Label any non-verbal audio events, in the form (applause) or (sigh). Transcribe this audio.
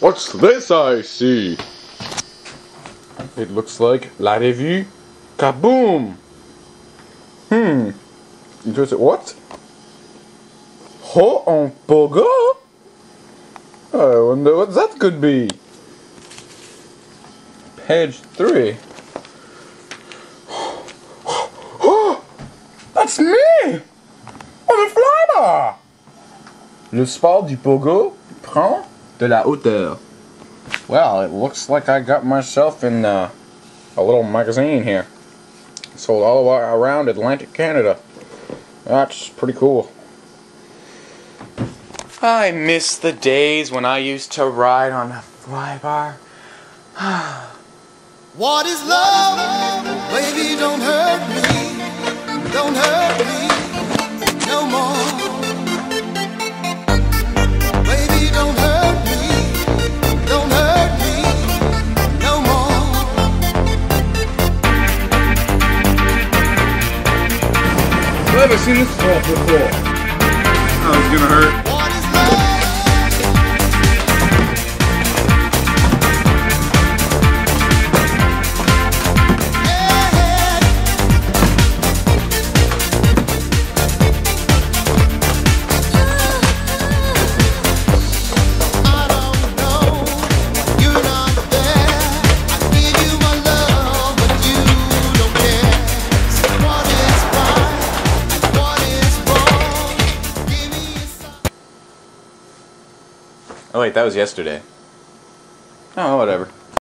What's this I see? It looks like La Revue Kaboom! Hmm. Interesting. What? Ho en pogo? I wonder what that could be. Page 3. (gasps) That's me! On the flybar! Le sport du pogo prend de la hauteur. Well, it looks like I got myself in uh, a little magazine here. Sold all around Atlantic Canada. That's pretty cool. I miss the days when I used to ride on a flybar. (sighs) What is love? Baby, don't hurt me. Don't hurt I've never seen this before. Oh wait, that was yesterday. Oh, whatever.